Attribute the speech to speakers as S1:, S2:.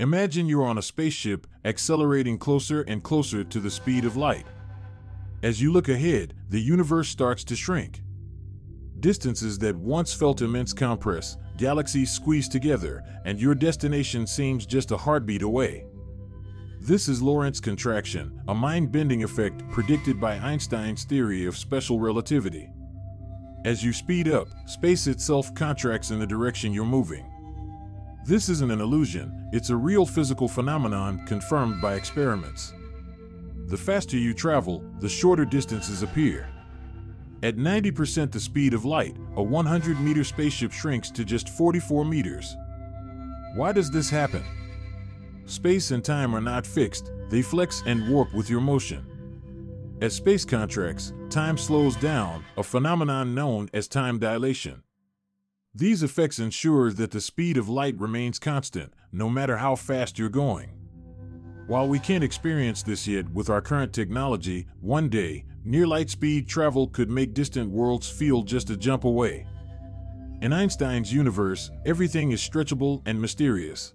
S1: Imagine you're on a spaceship accelerating closer and closer to the speed of light. As you look ahead, the universe starts to shrink. Distances that once felt immense compress, galaxies squeeze together, and your destination seems just a heartbeat away. This is Lorentz contraction, a mind bending effect predicted by Einstein's theory of special relativity. As you speed up, space itself contracts in the direction you're moving. This isn't an illusion, it's a real physical phenomenon confirmed by experiments. The faster you travel, the shorter distances appear. At 90% the speed of light, a 100 meter spaceship shrinks to just 44 meters. Why does this happen? Space and time are not fixed, they flex and warp with your motion. As space contracts, time slows down, a phenomenon known as time dilation. These effects ensure that the speed of light remains constant, no matter how fast you're going. While we can't experience this yet with our current technology, one day, near light speed travel could make distant worlds feel just a jump away. In Einstein's universe, everything is stretchable and mysterious.